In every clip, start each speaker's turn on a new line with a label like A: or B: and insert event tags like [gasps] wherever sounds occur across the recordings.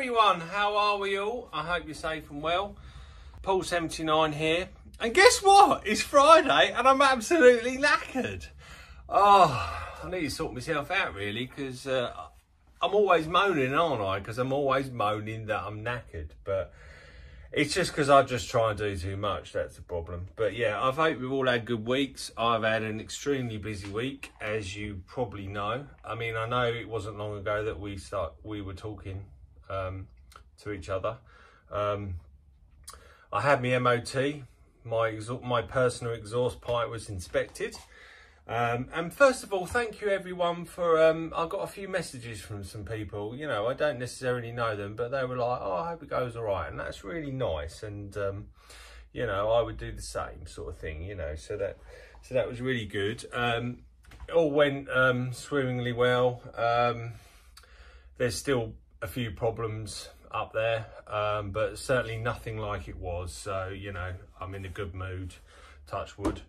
A: everyone, how are we all? I hope you're safe and well. Paul79 here. And guess what? It's Friday and I'm absolutely knackered. Oh, I need to sort myself out really because uh, I'm always moaning, aren't I? Because I'm always moaning that I'm knackered. But it's just because I just try and do too much. That's the problem. But yeah, I hope we've all had good weeks. I've had an extremely busy week, as you probably know. I mean, I know it wasn't long ago that we start we were talking um, to each other. Um, I had my MOT. My my personal exhaust pipe was inspected. Um, and first of all, thank you everyone for, um, I got a few messages from some people, you know, I don't necessarily know them, but they were like, oh, I hope it goes all right. And that's really nice. And, um, you know, I would do the same sort of thing, you know, so that, so that was really good. Um, all went um, swimmingly well. Um, there's still a few problems up there, um, but certainly nothing like it was. So, you know, I'm in a good mood, touch wood.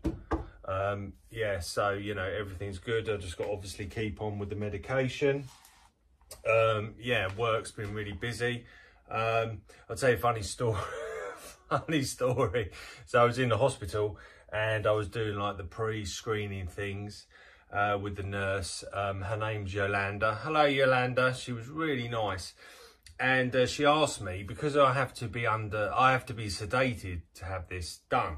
A: Um, yeah, so, you know, everything's good. I just got obviously keep on with the medication. Um, yeah, work's been really busy. Um, I'll tell you a funny story. [laughs] funny story. So I was in the hospital and I was doing like the pre-screening things uh, with the nurse. Um, her name's Yolanda. Hello, Yolanda. She was really nice. And uh, she asked me, because I have to be under, I have to be sedated to have this done.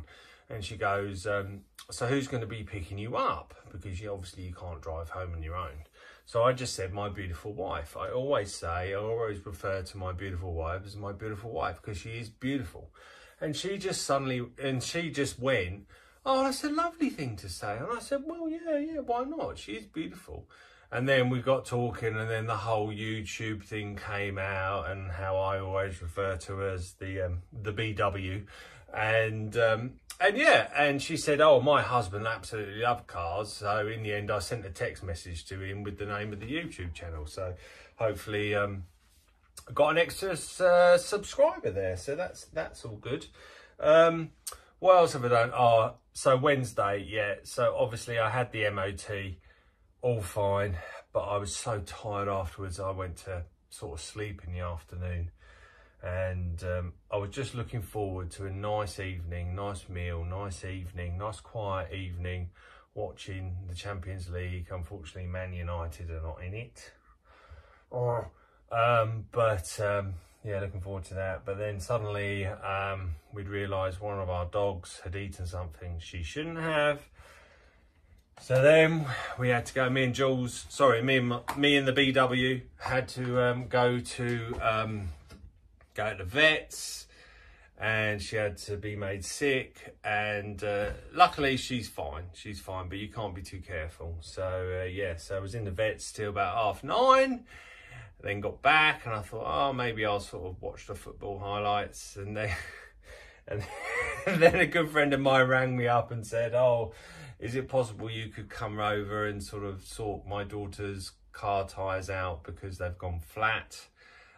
A: And she goes, um, so who's going to be picking you up? Because you obviously you can't drive home on your own. So I just said, my beautiful wife. I always say, I always refer to my beautiful wife as my beautiful wife because she is beautiful. And she just suddenly, and she just went, oh, that's a lovely thing to say. And I said, well, yeah, yeah, why not? She's beautiful. And then we got talking and then the whole YouTube thing came out and how I always refer to her as the, um, the BW. And, um, and yeah, and she said, oh, my husband absolutely loved cars. So in the end, I sent a text message to him with the name of the YouTube channel. So hopefully, um, got an extra uh, subscriber there. So that's, that's all good. Um, what else have I done? Oh, so Wednesday, yeah. So obviously I had the MOT all fine, but I was so tired afterwards. I went to sort of sleep in the afternoon and um, I was just looking forward to a nice evening, nice meal, nice evening, nice quiet evening, watching the Champions League. Unfortunately, Man United are not in it. Oh, um, but um, yeah, looking forward to that. But then suddenly um, we'd realised one of our dogs had eaten something she shouldn't have. So then we had to go, me and Jules, sorry, me and, me and the BW had to um, go to um, go to the vets. And she had to be made sick. And uh, luckily she's fine. She's fine but you can't be too careful. So uh, yeah so i was in the vets till about half nine then got back and i thought oh maybe i'll sort of watch the football highlights and then [laughs] and [laughs] then a good friend of mine rang me up and said oh is it possible you could come over and sort of sort my daughter's car tires out because they've gone flat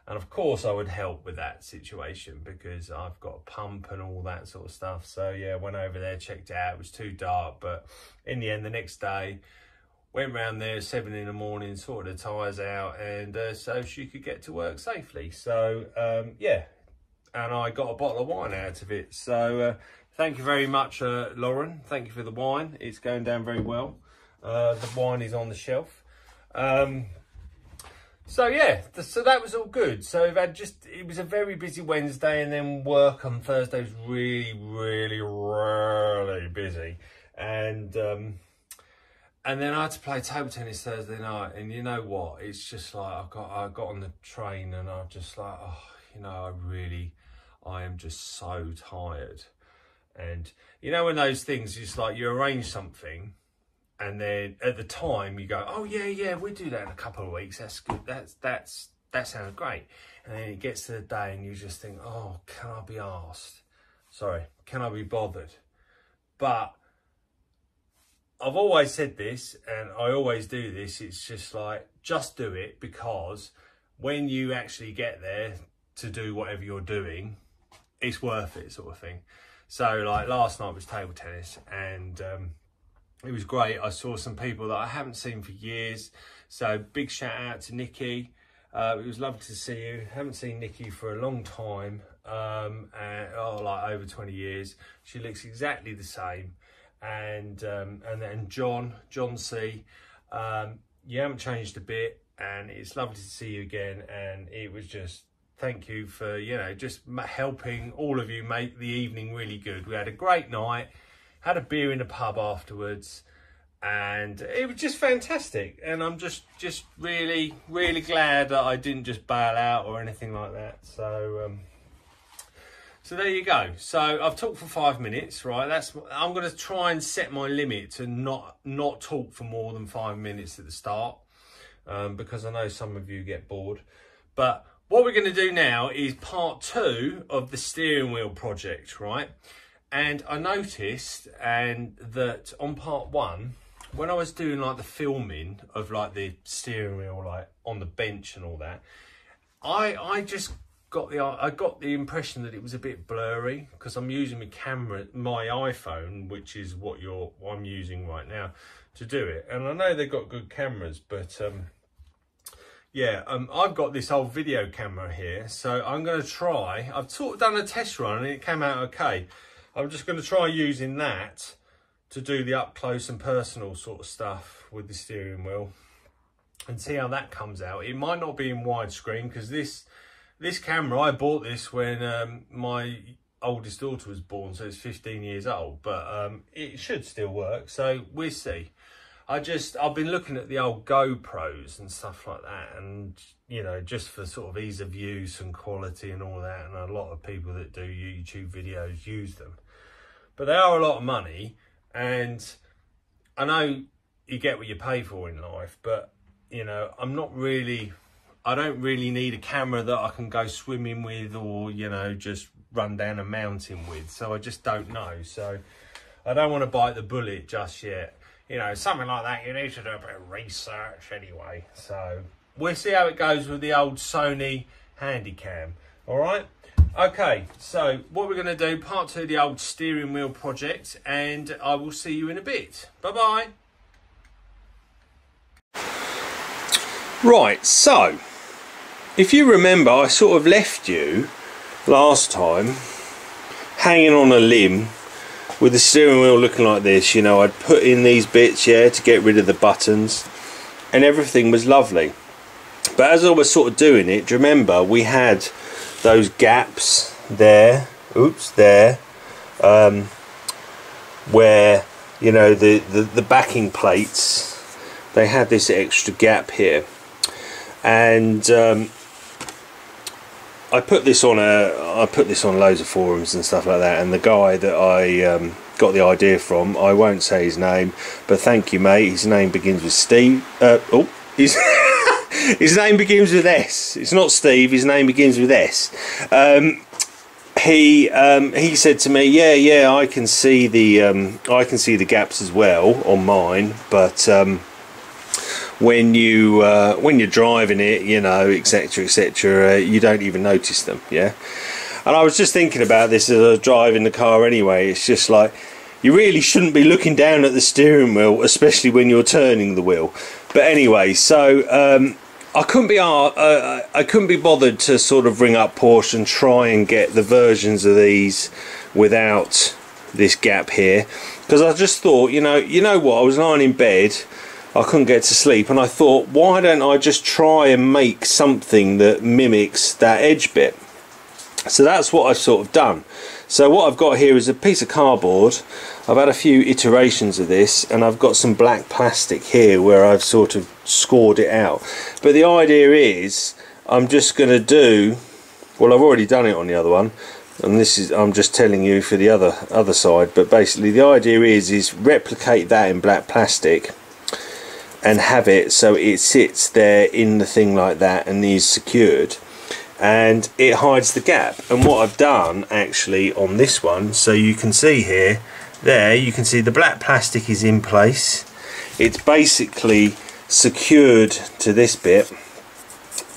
A: and of course I would help with that situation because I've got a pump and all that sort of stuff. So yeah, went over there, checked out. It was too dark, but in the end, the next day, went round there seven in the morning, sorted the tyres out, and uh, so she could get to work safely. So um, yeah, and I got a bottle of wine out of it. So uh, thank you very much, uh, Lauren. Thank you for the wine. It's going down very well. Uh, the wine is on the shelf. Um, so yeah, so that was all good. So had just, it was a very busy Wednesday and then work on Thursday was really, really, really busy. And, um, and then I had to play table tennis Thursday night. And you know what? It's just like, I got, I got on the train and I'm just like, oh, you know, I really, I am just so tired. And you know, when those things, it's like you arrange something and then at the time you go, oh yeah, yeah, we'll do that in a couple of weeks. That's good. That's that's that sounds great. And then it gets to the day and you just think, oh, can I be asked? Sorry, can I be bothered? But I've always said this, and I always do this. It's just like just do it because when you actually get there to do whatever you're doing, it's worth it, sort of thing. So like last night was table tennis, and um, it was great. I saw some people that I haven't seen for years. So big shout out to Nikki. Uh, it was lovely to see you. Haven't seen Nikki for a long time, um, and, oh, like over 20 years. She looks exactly the same. And um, and then John, John C, um, you haven't changed a bit, and it's lovely to see you again. And it was just thank you for you know just helping all of you make the evening really good. We had a great night, had a beer in the pub afterwards and it was just fantastic and i'm just just really really glad that i didn't just bail out or anything like that so um so there you go. So i've talked for five minutes right? That's i'm going to try and set my limit to not not talk for more than five minutes at the start um, because i know some of you get bored. But what we're going to do now is part two of the steering wheel project right? And i noticed and that on part one when I was doing like the filming of like the steering wheel, like on the bench and all that, I I just got the I got the impression that it was a bit blurry because I'm using my camera, my iPhone, which is what you're what I'm using right now to do it. And I know they've got good cameras, but um, yeah, um, I've got this old video camera here, so I'm going to try. I've done a test run and it came out okay. I'm just going to try using that to do the up close and personal sort of stuff with the steering wheel and see how that comes out. It might not be in widescreen because this this camera, I bought this when um, my oldest daughter was born, so it's 15 years old, but um, it should still work, so we'll see. I just, I've been looking at the old GoPros and stuff like that, and, you know, just for sort of ease of use and quality and all that, and a lot of people that do YouTube videos use them. But they are a lot of money, and I know you get what you pay for in life, but you know, I'm not really, I don't really need a camera that I can go swimming with or, you know, just run down a mountain with. So I just don't know. So I don't want to bite the bullet just yet. You know, something like that, you need to do a bit of research anyway. So we'll see how it goes with the old Sony Handycam. All right. Okay, so what we're going to do, part two of the old steering wheel project, and I will see you in a bit. Bye-bye. Right, so, if you remember, I sort of left you last time hanging on a limb with the steering wheel looking like this. You know, I'd put in these bits, yeah, to get rid of the buttons, and everything was lovely. But as I was sort of doing it, do you remember, we had those gaps there oops there um, where you know the, the the backing plates they had this extra gap here and um, I put this on a I put this on loads of forums and stuff like that and the guy that I um, got the idea from I won't say his name but thank you mate his name begins with Steve uh, oh he's [laughs] his name begins with S. It's not Steve. His name begins with S. Um, he um, he said to me, "Yeah, yeah, I can see the um, I can see the gaps as well on mine, but um, when you uh, when you're driving it, you know, etc., etc., uh, you don't even notice them." Yeah, and I was just thinking about this as I was driving the car. Anyway, it's just like you really shouldn't be looking down at the steering wheel, especially when you're turning the wheel. But anyway, so um, I couldn't be uh, I couldn't be bothered to sort of ring up Porsche and try and get the versions of these without this gap here because I just thought you know you know what I was lying in bed I couldn't get to sleep and I thought why don't I just try and make something that mimics that edge bit? So that's what I've sort of done. So what I've got here is a piece of cardboard. I've had a few iterations of this and I've got some black plastic here where I've sort of scored it out. But the idea is I'm just going to do well I've already done it on the other one and this is I'm just telling you for the other other side but basically the idea is is replicate that in black plastic and have it so it sits there in the thing like that and is secured. And it hides the gap. And what I've done actually on this one so you can see here there you can see the black plastic is in place. It's basically secured to this bit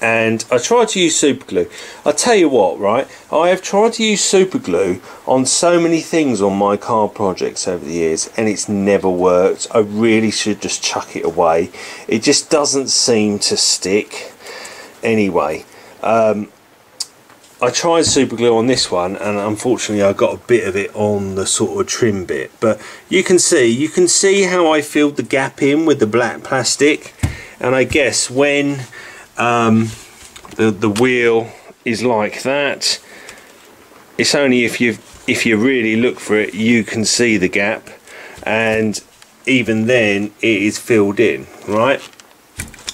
A: and I tried to use super glue. I'll tell you what right? I have tried to use super glue on so many things on my car projects over the years and it's never worked. I really should just chuck it away. It just doesn't seem to stick. Anyway. Um, I tried super glue on this one and unfortunately I got a bit of it on the sort of trim bit. But you can see you can see how I filled the gap in with the black plastic. And I guess when um, the, the wheel is like that. It's only if you if you really look for it you can see the gap. And even then it is filled in right?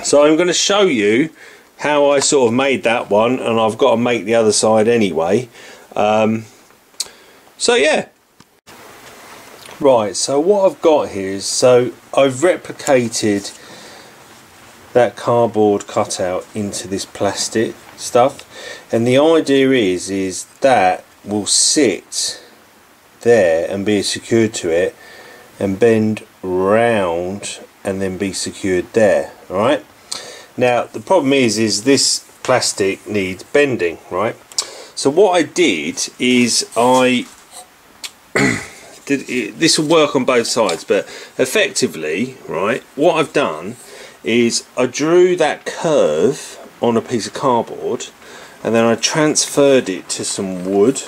A: So I'm going to show you how I sort of made that one and I've got to make the other side anyway. Um, so yeah. Right so what I've got here is so I've replicated that cardboard cutout into this plastic stuff. And the idea is is that will sit there and be secured to it and bend round and then be secured there alright now the problem is is this plastic needs bending right? So what I did is I [coughs] did it, this will work on both sides but effectively right what I've done is I drew that curve on a piece of cardboard and then I transferred it to some wood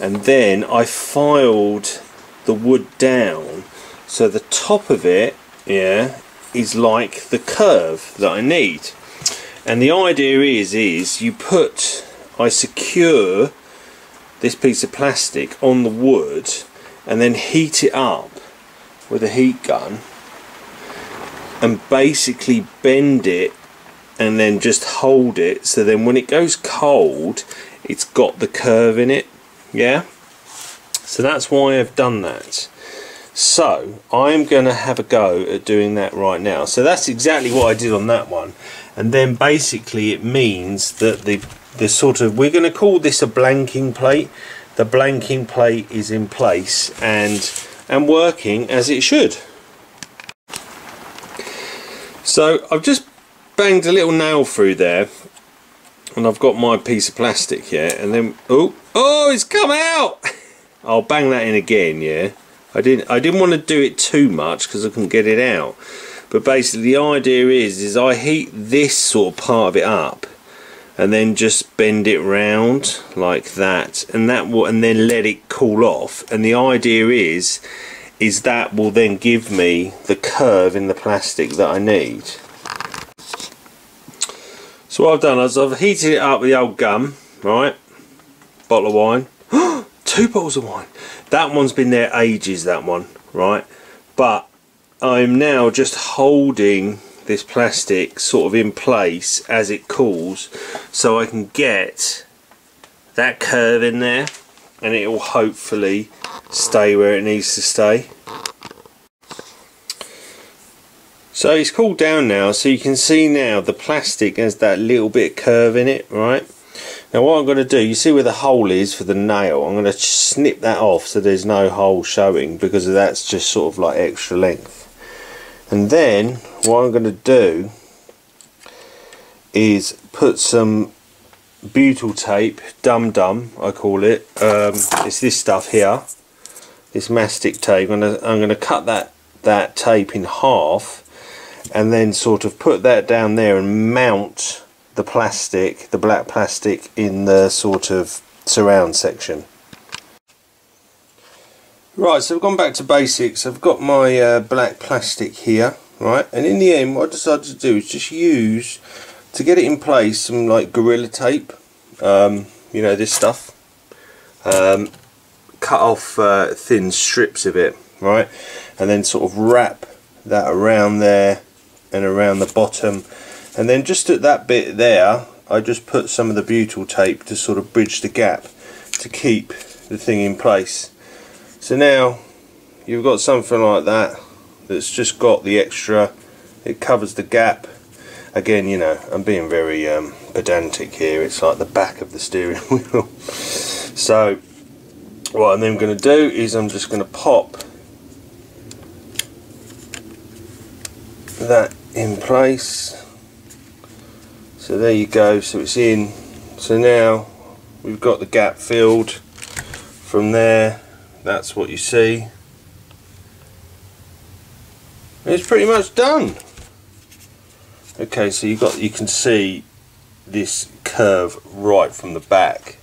A: and then I filed the wood down. So the top of it yeah is like the curve that I need. And the idea is is you put I secure this piece of plastic on the wood and then heat it up with a heat gun and basically bend it and then just hold it so then when it goes cold it's got the curve in it yeah so that's why I've done that so I'm going to have a go at doing that right now. So that's exactly what I did on that one. And then basically it means that the, the sort of, we're going to call this a blanking plate. The blanking plate is in place and, and working as it should. So I've just banged a little nail through there and I've got my piece of plastic here and then, oh, oh, it's come out! [laughs] I'll bang that in again, yeah. I didn't I didn't want to do it too much because I couldn't get it out but basically the idea is is I heat this sort of part of it up and then just bend it round like that and that will and then let it cool off and the idea is is that will then give me the curve in the plastic that I need. So what I've done is I've heated it up with the old gum right? Bottle of wine. [gasps] Two bottles of wine. That one's been there ages that one right? But I'm now just holding this plastic sort of in place as it cools so I can get that curve in there and it will hopefully stay where it needs to stay. So it's cooled down now so you can see now the plastic has that little bit curve in it right? Now what I'm going to do, you see where the hole is for the nail, I'm going to snip that off so there's no hole showing because that's just sort of like extra length. And then what I'm going to do is put some butyl tape, dum dum I call it, um, it's this stuff here, this mastic tape, I'm to, I'm to cut that, that tape in half and then sort of put that down there and mount the plastic, the black plastic in the sort of surround section. Right, so I've gone back to basics. I've got my uh, black plastic here, right? And in the end, what I decided to do is just use, to get it in place, some like Gorilla Tape. Um, you know, this stuff. Um, cut off uh, thin strips of it, right? And then sort of wrap that around there and around the bottom and then just at that bit there I just put some of the butyl tape to sort of bridge the gap to keep the thing in place so now you've got something like that that's just got the extra it covers the gap again you know I'm being very um, pedantic here. It's like the back of the steering [laughs] wheel. So what I'm then going to do is I'm just going to pop that in place. So there you go. So it's in. So now we've got the gap filled from there. That's what you see. It's pretty much done okay so you got you can see this curve right from the back.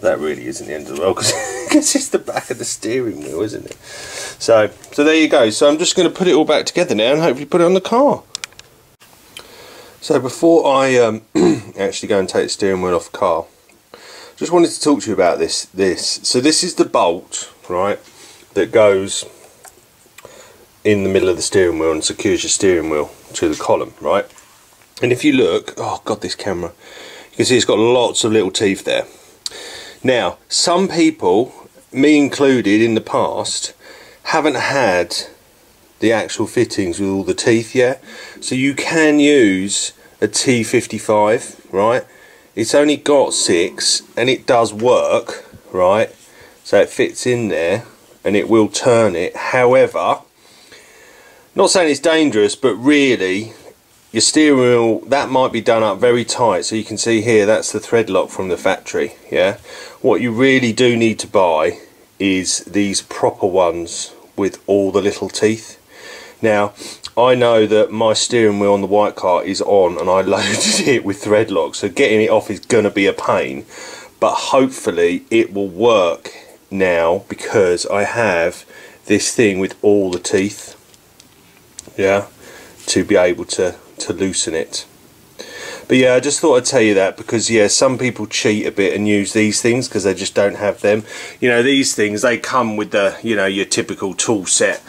A: That really isn't the end of the world because [laughs] it's the back of the steering wheel, isn't it? So, so there you go. So I'm just going to put it all back together now and hopefully put it on the car. So before I um, [clears throat] actually go and take the steering wheel off the car, just wanted to talk to you about this. This so this is the bolt, right, that goes in the middle of the steering wheel and secures your steering wheel to the column, right? And if you look, oh god, this camera, you can see it's got lots of little teeth there. Now, some people, me included in the past, haven't had the actual fittings with all the teeth yet. So you can use a T55, right? It's only got six and it does work, right? So it fits in there and it will turn it. However, not saying it's dangerous, but really your steering wheel, that might be done up very tight. So you can see here, that's the thread lock from the factory, yeah? What you really do need to buy is these proper ones with all the little teeth. Now, I know that my steering wheel on the white car is on and I [laughs] loaded it with thread lock, so getting it off is going to be a pain. But hopefully it will work now because I have this thing with all the teeth, yeah, to be able to, to loosen it. But yeah, I just thought I'd tell you that because yeah, some people cheat a bit and use these things because they just don't have them. You know, these things they come with the you know your typical tool set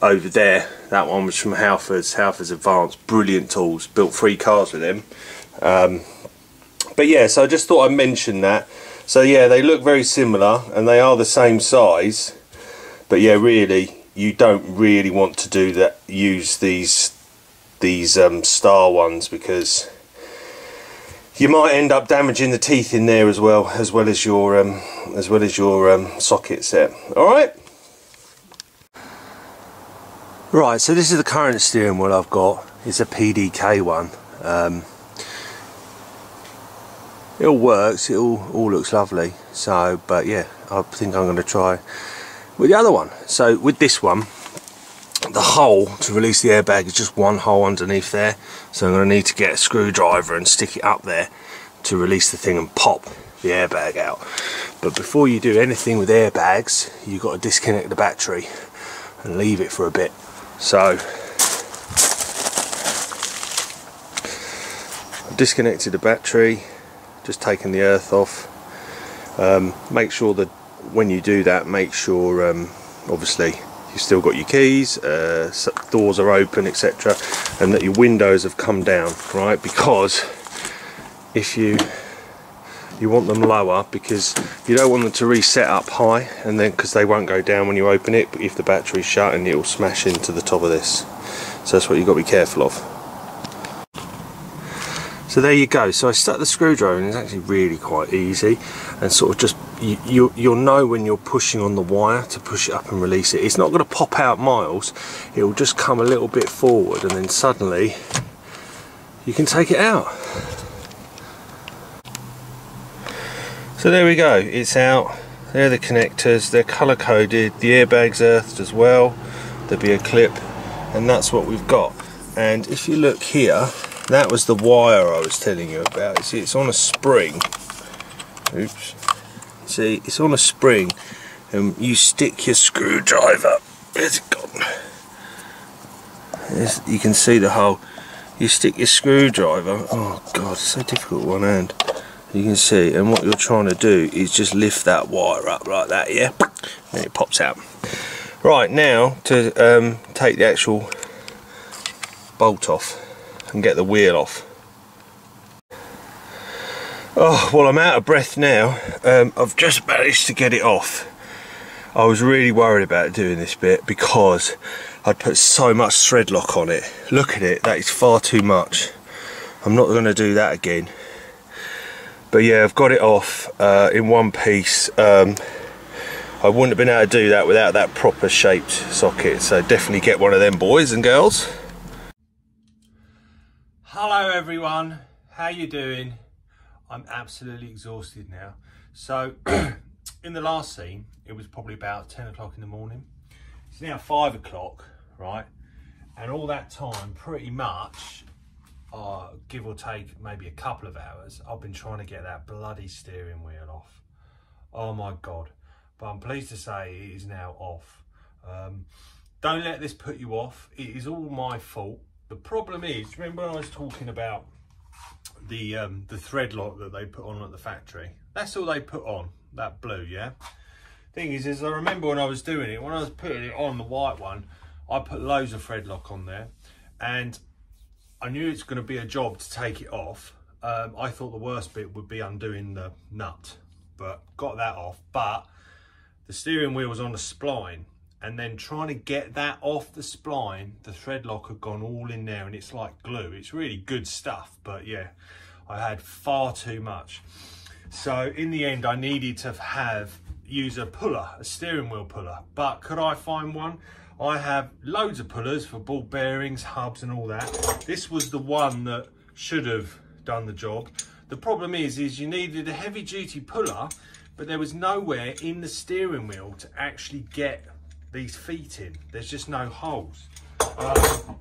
A: over there. That one was from Halfords, Halfords Advanced, brilliant tools, built three cars with them. Um, but yeah, so I just thought I'd mention that. So yeah, they look very similar and they are the same size. But yeah, really, you don't really want to do that. Use these these um, star ones because you might end up damaging the teeth in there as well, as well as your um, as well as your um, socket set. All right. Right, so this is the current steering wheel I've got. It's a PDK one. Um, it all works, it all, all looks lovely. So, but yeah, I think I'm going to try with the other one. So with this one, the hole to release the airbag is just one hole underneath there. So I'm going to need to get a screwdriver and stick it up there to release the thing and pop the airbag out. But before you do anything with airbags, you've got to disconnect the battery and leave it for a bit so I've disconnected the battery, just taken the earth off. Um, make sure that when you do that, make sure um, obviously you've still got your keys, uh, doors are open, etc., and that your windows have come down, right? Because if you you want them lower because you don't want them to reset up high and then because they won't go down when you open it but if the battery's shut and it will smash into the top of this so that's what you've got to be careful of so there you go. So I stuck the screwdriver and it's actually really quite easy and sort of just you, you, you'll know when you're pushing on the wire to push it up and release it. It's not going to pop out miles. It will just come a little bit forward and then suddenly you can take it out. So there we go, it's out. There are the connectors, they're colour coded, the airbag's earthed as well. There'll be a clip, and that's what we've got. And if you look here, that was the wire I was telling you about. See, it's on a spring. Oops. See, it's on a spring, and you stick your screwdriver. Where's it gone? There's, you can see the hole. You stick your screwdriver. Oh God, it's so difficult one hand you can see and what you're trying to do is just lift that wire up like that yeah and it pops out right now to um, take the actual bolt off and get the wheel off. Oh well I'm out of breath now. Um, I've just managed to get it off. I was really worried about doing this bit because I'd put so much thread lock on it. Look at it that is far too much. I'm not going to do that again. But yeah I've got it off uh, in one piece. Um, I wouldn't have been able to do that without that proper shaped socket so definitely get one of them boys and girls hello everyone how you doing I'm absolutely exhausted now so [clears throat] in the last scene it was probably about 10 o'clock in the morning it's now 5 o'clock right and all that time pretty much uh, give or take maybe a couple of hours, I've been trying to get that bloody steering wheel off. Oh my God. But I'm pleased to say it is now off. Um, don't let this put you off. It is all my fault. The problem is, remember when I was talking about the um, the thread lock that they put on at the factory? That's all they put on, that blue, yeah? Thing is, is I remember when I was doing it, when I was putting it on the white one, I put loads of thread lock on there and I knew it's going to be a job to take it off. Um, I thought the worst bit would be undoing the nut, but got that off. But the steering wheel was on a spline and then trying to get that off the spline, the thread lock had gone all in there and it's like glue. It's really good stuff, but yeah, I had far too much. So in the end, I needed to have use a puller, a steering wheel puller. But could I find one? I have loads of pullers for ball bearings, hubs and all that. This was the one that should have done the job. The problem is, is you needed a heavy duty puller, but there was nowhere in the steering wheel to actually get these feet in. There's just no holes. Um,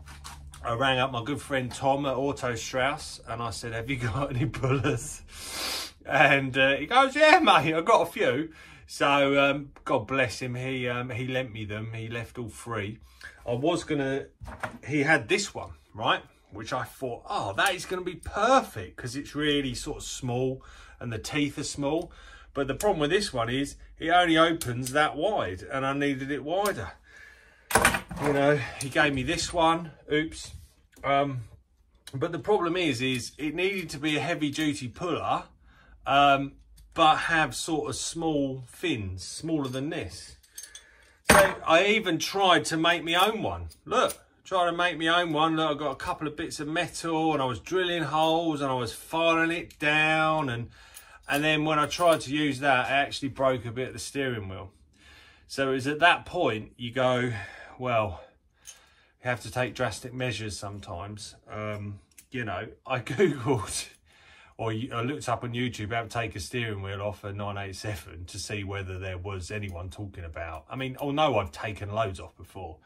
A: I rang up my good friend Tom at Auto Strauss and I said, have you got [laughs] any pullers? And uh, he goes, yeah, mate, I've got a few. So um, God bless him. He um, he lent me them. He left all three. I was gonna. He had this one right, which I thought, oh, that is gonna be perfect because it's really sort of small and the teeth are small. But the problem with this one is it only opens that wide, and I needed it wider. You know, he gave me this one. Oops. Um, but the problem is, is it needed to be a heavy duty puller. Um, but have sort of small fins, smaller than this. So I even tried to make my own one. Look, trying to make my own one. Look, I got a couple of bits of metal and I was drilling holes and I was filing it down. And, and then when I tried to use that, I actually broke a bit of the steering wheel. So it was at that point you go, well, you have to take drastic measures sometimes. Um, you know, I [laughs] Googled or I looked up on YouTube how to take a steering wheel off a 987 to see whether there was anyone talking about. I mean, oh no, I've taken loads off before.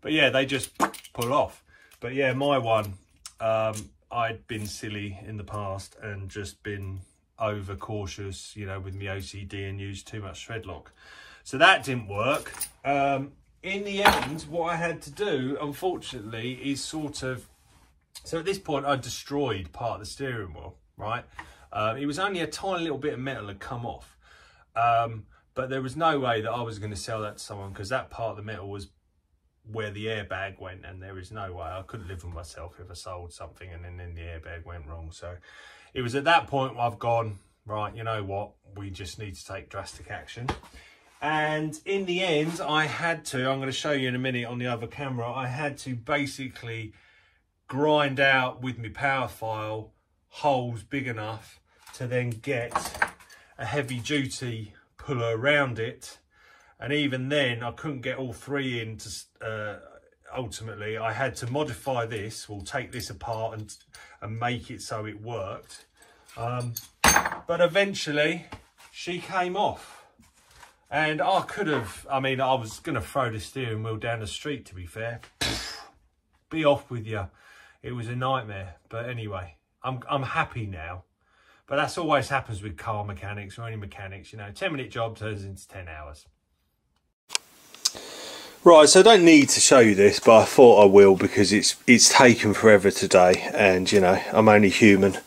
A: But yeah, they just [laughs] pull off. But yeah, my one, um, I'd been silly in the past and just been over cautious, you know, with my OCD and used too much thread lock. So that didn't work. Um, in the end, what I had to do, unfortunately, is sort of... So at this point, I destroyed part of the steering wheel right? Uh, it was only a tiny little bit of metal had come off. Um, but there was no way that I was going to sell that to someone because that part of the metal was where the airbag went and there is no way I couldn't live with myself if I sold something and then, then the airbag went wrong. So it was at that point I've gone, right, you know what, we just need to take drastic action. And in the end, I had to, I'm going to show you in a minute on the other camera, I had to basically grind out with my power file holes big enough to then get a heavy duty puller around it and even then I couldn't get all three in to uh, ultimately I had to modify this we'll take this apart and and make it so it worked. Um, but eventually she came off. And I could have I mean I was gonna throw the steering wheel down the street to be fair. [sighs] Be off with you it was a nightmare. But anyway I'm, I'm happy now. But that's always happens with car mechanics or any mechanics, you know, 10 minute job turns into 10 hours.
B: Right, so I don't need to show you this, but I thought I will because it's it's taken forever today, and you know I'm only human. [laughs]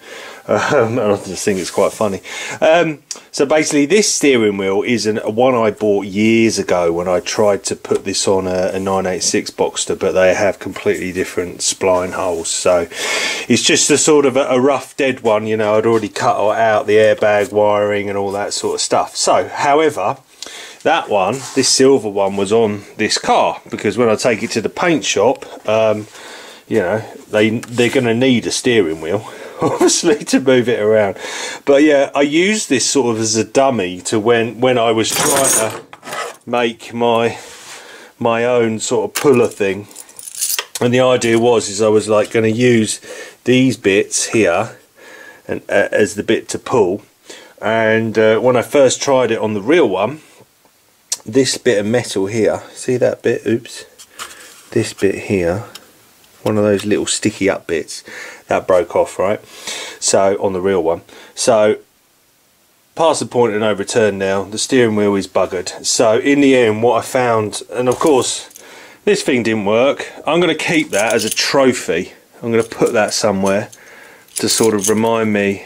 B: Um, and I just think it's quite funny. Um, so basically, this steering wheel is an, one I bought years ago when I tried to put this on a, a 986 Boxster, but they have completely different spline holes. So it's just a sort of a, a rough dead one. You know, I'd already cut out the airbag wiring and all that sort of stuff. So, however that one, this silver one, was on this car because when I take it to the paint shop, um, you know, they they're going to need a steering wheel, [laughs] obviously, to move it around. But yeah, I used this sort of as a dummy to when when I was trying to make my my own sort of puller thing. And the idea was is I was like going to use these bits here and uh, as the bit to pull. And uh, when I first tried it on the real one, this bit of metal here. See that bit? Oops. This bit here. One of those little sticky up bits. That broke off right? So on the real one. So past the point of no return now. The steering wheel is buggered. So in the end what I found and of course this thing didn't work. I'm going to keep that as a trophy. I'm going to put that somewhere to sort of remind me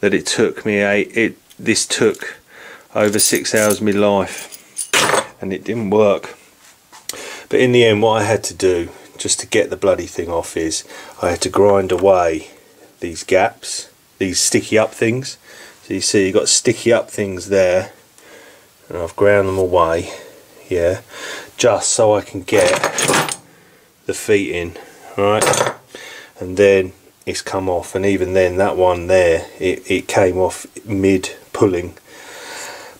B: that it took me a it this took over six hours of my life and it didn't work. But in the end what I had to do just to get the bloody thing off is I had to grind away these gaps these sticky up things. So you see you've got sticky up things there and I've ground them away yeah just so I can get the feet in right? And then it's come off and even then that one there it, it came off mid pulling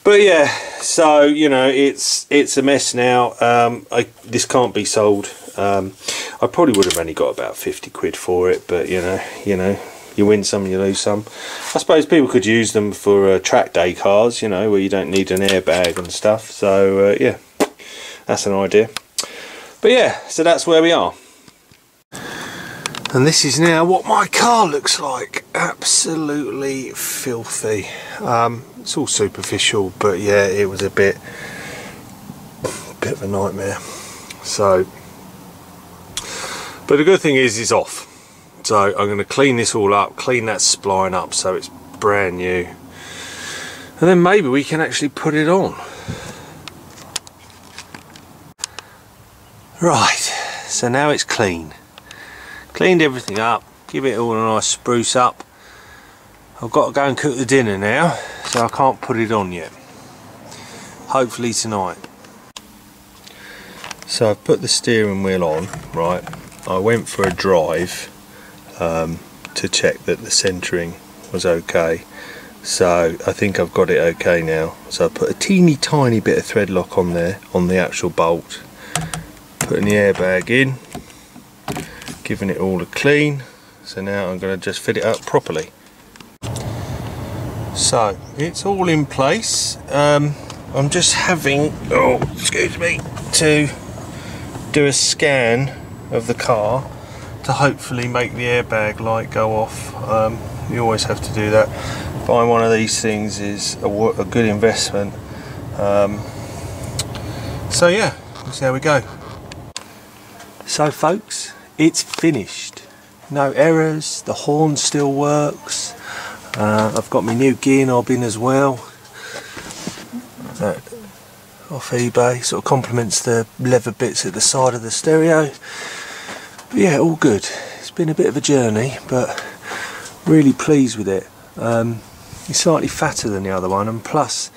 B: but yeah so you know it's it's a mess now. Um, I, this can't be sold. Um, I probably would have only got about 50 quid for it but you know you know you win some you lose some. I suppose people could use them for uh, track day cars you know where you don't need an airbag and stuff. So uh, yeah that's an idea. But yeah so that's where we are and this is now what my car looks like. Absolutely filthy. Um, it's all superficial but yeah it was a bit bit of a nightmare. So but the good thing is it's off. So I'm going to clean this all up clean that spline up so it's brand new. And then maybe we can actually put it on. Right so now it's clean cleaned everything up give it all a nice spruce up. I've got to go and cook the dinner now so I can't put it on yet. Hopefully tonight. So I've put the steering wheel on right? I went for a drive um, to check that the centering was okay. So I think I've got it okay now. So I put a teeny tiny bit of thread lock on there on the actual bolt. Putting the airbag in giving it all a clean. So now I'm going to just fit it up properly. So it's all in place. Um, I'm just having oh excuse me to do a scan of the car to hopefully make the airbag light go off. Um, you always have to do that. Buying one of these things is a, a good investment. Um, so yeah let's see how we go. So folks it's finished. No errors. The horn still works. Uh, I've got my new gear knob in as well. Uh, off eBay. Sort of complements the leather bits at the side of the stereo. But yeah all good. It's been a bit of a journey but really pleased with it. Um, it's slightly fatter than the other one and plus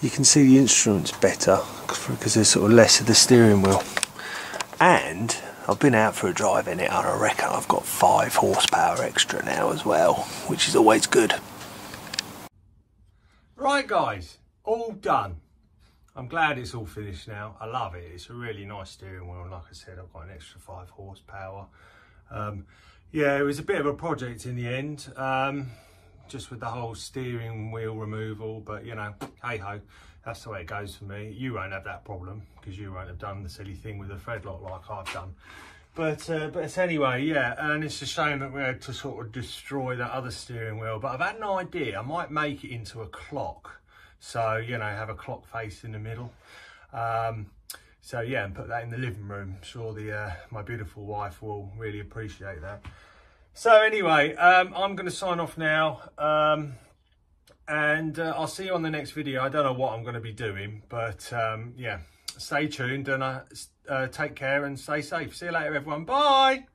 B: you can see the instruments better because there's sort of less of the steering wheel. And I've been out for a drive in it and I reckon I've got five horsepower extra now as well, which is always good.
A: Right guys, all done. I'm glad it's all finished now. I love it. It's a really nice steering wheel. Like I said, I've got an extra five horsepower. Um, yeah, it was a bit of a project in the end, um, just with the whole steering wheel removal, but you know, hey ho that's the way it goes for me. You won't have that problem because you won't have done the silly thing with the thread lock like I've done. But uh, but it's anyway, yeah, and it's a shame that we had to sort of destroy that other steering wheel. But I've had an idea. I might make it into a clock. So, you know, have a clock face in the middle. Um, so yeah, and put that in the living room. Sure the uh, my beautiful wife will really appreciate that. So anyway, um, I'm going to sign off now. Um, and uh, I'll see you on the next video. I don't know what I'm going to be doing, but um, yeah, stay tuned and uh, uh, take care and stay safe. See you later, everyone. Bye.